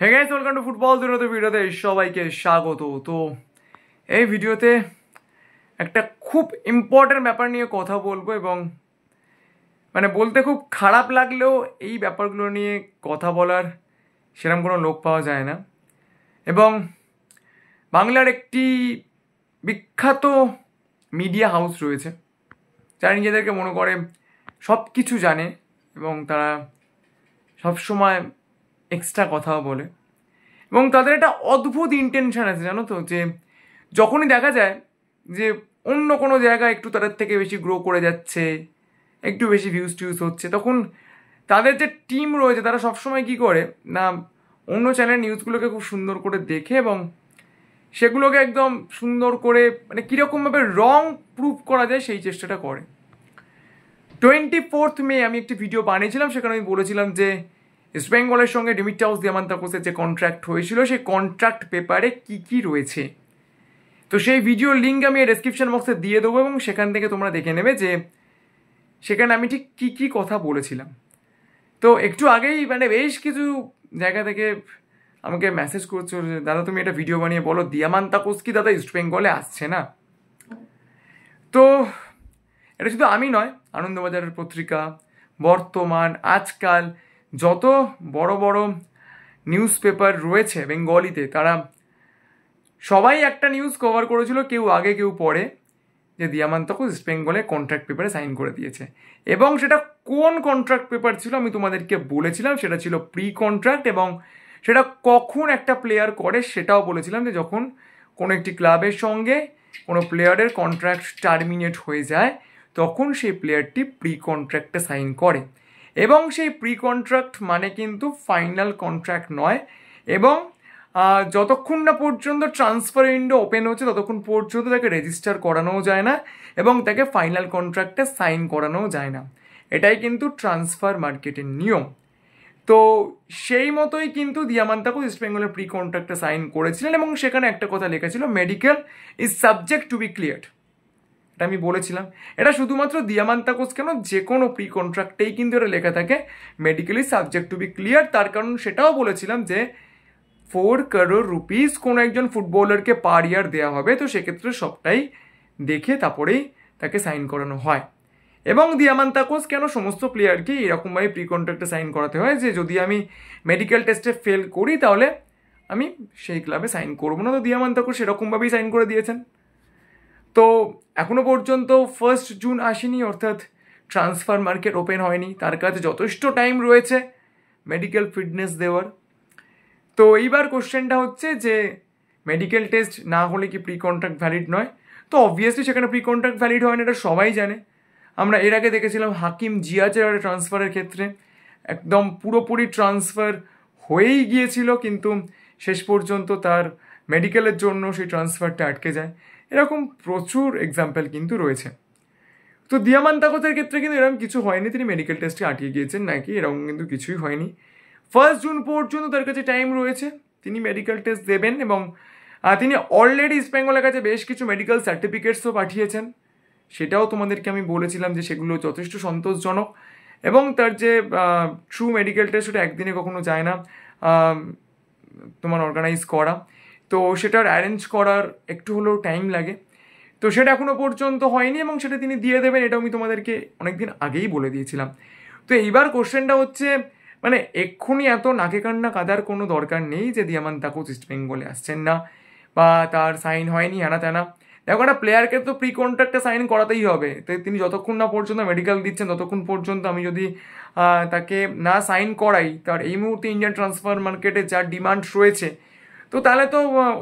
Hey guys welcome to football দুরন্ত ভিডিওতে সবাইকে স্বাগত। তো এই ভিডিওতে একটা খুব ইম্পর্টেন্ট ব্যাপার নিয়ে কথা বলব এবং মানে বলতে খুব খারাপ লাগলেও এই ব্যাপারগুলো নিয়ে কথা বলার সেরকম কোনো লোক পাওয়া যায় না। এবং বাংলার একটি বিখ্যাত মিডিয়া হাউস রয়েছে। যারা নিজেদেরকে মনে করে সব কিছু জানে এবং তারা সবসময় এক্সট্রা কথাও বলে। এবং তাদের একটা অদ্ভুত ইন্টেনশন আছে, জানো তো? যে যখনই দেখা যায় যে অন্য কোনো জায়গায় একটু তাদের থেকে বেশি গ্রো করে যাচ্ছে, একটু বেশি ভিউজ টিউজ হচ্ছে, তখন তাদের যে টিম রয়েছে, তারা সবসময় কি করে? না, অন্য চ্যানেল নিউজগুলোকে খুব সুন্দর করে দেখে এবং সেগুলোকে একদম সুন্দর করে মানে কীরকমভাবে রং প্রুভ করা যায় সেই চেষ্টাটা করে। টোয়েন্টি ফোর্থ মে আমি একটি ভিডিও বানিয়েছিলাম, সেখানে আমি বলেছিলাম যে ইস্ট বেঙ্গলের সঙ্গে ডিমিটাউস দিয়ামান্তাকোসের যে কন্ট্রাক্ট হয়েছিল, সেই কন্ট্রাক্ট পেপারে কি কি রয়েছে? তো সেই ভিডিওর লিঙ্ক আমি ডেসক্রিপশন বক্সে দিয়ে দেবো এবং সেখান থেকে তোমরা দেখে নেবে যে সেখানে আমি ঠিক কী কী কথা বলেছিলাম। তো একটু আগেই মানে বেশ কিছু জায়গা থেকে আমাকে মেসেজ করছ যে, দাদা, তুমি এটা ভিডিও বানিয়ে বলো দিয়ামান্তাকোস কি দাদা ইস্ট বেঙ্গলে আসছে না? তো এটা শুধু আমি নয়, আনন্দবাজারের পত্রিকা, বর্তমান, আজকাল যত বড় বড় নিউজ পেপার রয়েছে বেঙ্গলিতে, তারা সবাই একটা নিউজ কভার করেছিল, কেউ আগে, কেউ পরে, যে দিয়ামান্তকো ইস্ট বেঙ্গলে কন্ট্রাক্ট পেপারে সাইন করে দিয়েছে। এবং সেটা কোন কন্ট্রাক্ট পেপার ছিল আমি তোমাদেরকে বলেছিলাম, সেটা ছিল প্রি কন্ট্রাক্ট এবং সেটা কখন একটা প্লেয়ার করে সেটাও বলেছিলাম যে যখন কোনো একটি ক্লাবের সঙ্গে কোনো প্লেয়ারের কন্ট্রাক্ট টার্মিনেট হয়ে যায়, তখন সেই প্লেয়ারটি প্রি কন্ট্রাক্টে সাইন করে। এবং সেই প্রি কন্ট্রাক্ট মানে কিন্তু ফাইনাল কন্ট্রাক্ট নয়। এবং যতক্ষণ না পর্যন্ত ট্রান্সফার উইন্ডো ওপেন হচ্ছে, ততক্ষণ পর্যন্ত তাকে রেজিস্টার করানোও যায় না এবং তাকে ফাইনাল কন্ট্রাক্টে সাইন করানোও যায় না। এটাই কিন্তু ট্রান্সফার মার্কেটের নিয়ম। তো সেই মতোই কিন্তু দিয়ামান্তাকো ইস্ট বেঙ্গলের প্রি কন্ট্রাক্টে সাইন করেছিলেন এবং সেখানে একটা কথা লেখা ছিল medical is subject to be clear এটা আমি বলেছিলাম। এটা শুধুমাত্র দিয়ামান্তাকোস কেন যে কোনো? প্রি কন্ট্রাক্টেই কিন্তু এটা লেখা থাকে। Medically subject to be clear তার কারণ সেটাও বলেছিলাম যে ফোর করোড় রুপিস কোনো একজন ফুটবলারকে পার ইয়ার দেওয়া হবে, তো সেক্ষেত্রে সবটাই দেখে তারপরেই তাকে সাইন করানো হয়। এবং দিয়ামান্তাকোস কেন সমস্ত প্লেয়ারকে এরকমভাবে প্রি কন্ট্রাক্টে সাইন করাতে হয় যে, যদি আমি মেডিকেল টেস্টে ফেল করি, তাহলে আমি সেই ক্লাবে সাইন করব না। তো দিয়ামান্তাকোস সেরকমভাবেই সাইন করে দিয়েছেন। তো এখনও পর্যন্ত ফার্স্ট জুন আসেনি, অর্থাৎ ট্রান্সফার মার্কেট ওপেন হয়নি। তার কাছে যথেষ্ট টাইম রয়েছে মেডিকেল ফিটনেস দেওয়ার। তো এইবার কোশ্চেনটা হচ্ছে যে মেডিকেল টেস্ট না হলে কি প্রি কন্ট্রাক্ট ভ্যালিড নয়? তো অবভিয়াসলি সেখানে প্রি কন্ট্রাক্ট ভ্যালিড হয় না, এটা সবাই জানে। আমরা এর আগে দেখেছিলাম হাকিম জিয়াচের ট্রান্সফারের ক্ষেত্রে। একদম পুরোপুরি ট্রান্সফার হয়েই গিয়েছিল, কিন্তু শেষ পর্যন্ত তার মেডিকেলের জন্য সেই ট্রান্সফারটা আটকে যায়। এরকম প্রচুর এক্সাম্পল কিন্তু রয়েছে। তো দিয়ামান তাকতের ক্ষেত্রে কিন্তু এরকম কিছু হয়নি। তিনি মেডিকেল টেস্টে আটকে গিয়েছেন নাকি? এরকম কিন্তু কিছুই হয়নি। ফার্স্ট জুন পর্যন্ত তার কাছে টাইম রয়েছে। তিনি মেডিকেল টেস্ট দেবেন এবং তিনি অলরেডি ইস্ট বেঙ্গলের কাছে বেশ কিছু মেডিকেল সার্টিফিকেটসও পাঠিয়েছেন। সেটাও তোমাদেরকে আমি বলেছিলাম যে সেগুলো যথেষ্ট সন্তোষজনক এবং তার যে ট্রু মেডিকেল টেস্ট ওটা একদিনে কখনো যায় না। তোমার অর্গানাইজ করা। তো সেটার অ্যারেঞ্জ করার একটু হলেও টাইম লাগে। তো সেটা এখনও পর্যন্ত হয়নি এবং সেটা তিনি দিয়ে দেবেন এটা আমি তোমাদেরকে অনেকদিন আগেই বলে দিয়েছিলাম। তো এইবার কোশ্চেনটা হচ্ছে মানে এক্ষুনি এত নাকে কান্না কাদার কোনো দরকার নেই যে দিয়ামান তাকুস ইস্ট বেঙ্গলে আসছেন না, বা তার সাইন হয়নি হ্যানা ত্যানা দেখো একটা প্লেয়ারকে তো প্রি কন্ট্রাক্টে সাইন করাতেই হবে। তো তিনি যতক্ষণ না পর্যন্ত মেডিকেল দিচ্ছেন, ততক্ষণ পর্যন্ত আমি যদি তাকে না সাইন করাই, তার এই মুহূর্তে ইন্ডিয়ান ট্রান্সফার মার্কেটে যার ডিমান্ড রয়েছে তো তাহলে তো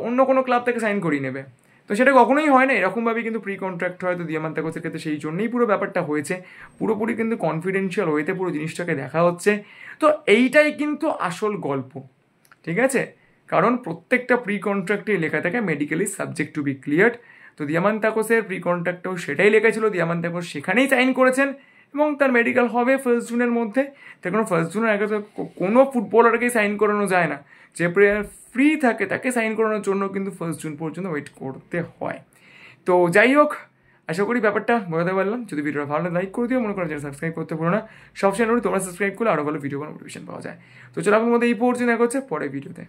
অন্য কোনো ক্লাব থেকে সাইন করিয়ে নেবে। তো সেটা কখনোই হয় না, এরকমভাবেই কিন্তু প্রি কন্ট্রাক্ট হয়, তো দিয়ামান তাকসের ক্ষেত্রে সেই জন্যই পুরো ব্যাপারটা হয়েছে। পুরোপুরি কিন্তু কনফিডেন্সিয়াল হয়েতে পুরো জিনিসটাকে দেখা হচ্ছে। তো এইটাই কিন্তু আসল গল্প, ঠিক আছে? কারণ প্রত্যেকটা প্রি কন্ট্রাক্টেই লেখা থাকে medically subject to be clear তো দিয়ামান তাকসের প্রি কন্ট্রাক্টেও সেটাই লেখা ছিল দিয়ামান তাকস সেখানেই সাইন করেছেন। এবং তার মেডিকেল হবে ফার্স্ট জুনের মধ্যে। তাই কোনো ফার্স্ট জুনের আগে তো কোনো ফুটবলারকেই সাইন করানো যায় না। যে প্লেয়ার ফ্রি থাকে তাকে সাইন করানোর জন্য কিন্তু ফার্স্ট জুন পর্যন্ত ওয়েট করতে হয়। তো যাই হোক, আশা করি ব্যাপারটা বোঝাতে পারলাম। যদি ভিডিওটা ভালো লাইক করে দিও। মনে করো যেন সাবস্ক্রাইব করতে পারো না সবসময় তোমরা সাবস্ক্রাইব করলে আরও ভালো ভিডিও নোটিফিকেশন পাওয়া যায়। তো চলো আপনার মধ্যে এই পর্যন্ত দেখা হচ্ছে। পরে ভিডিওতে